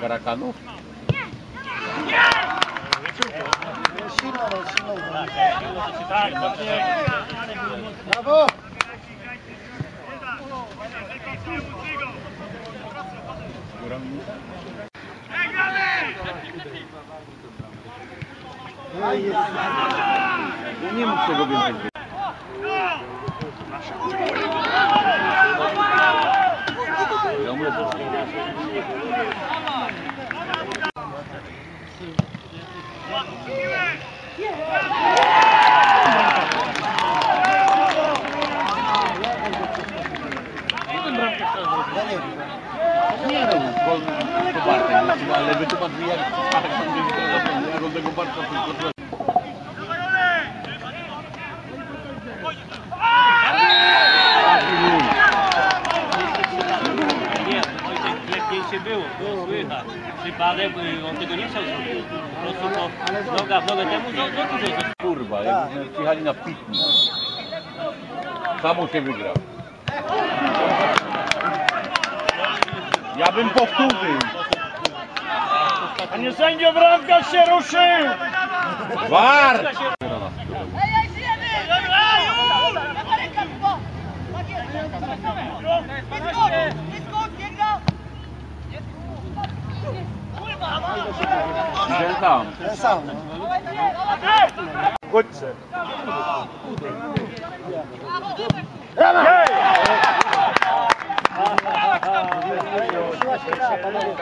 Karakanów? No, Silno, no, silno. Tak. Brawo! Ej, jest. Ja nie mógł tego więcej wiedzieć. Ja mówię, nie no, bo to Bartek, ale wy to pan jak Bartek, pan nie wie, jak on tego Bartka tylko się było, było słychać. Przypadek, y, on tego nie chciał zrobić. Po prostu to noga w nogę temu, no dużo coś. Kurwa, jakbyśmy przyjechali na piknik. Samo się wygrał. Ja bym powtórzył. Panie sędzio, bramka się ruszył! War! Tak! Idę tam. Ten sam, no. Chodźcie. Się da, panowie.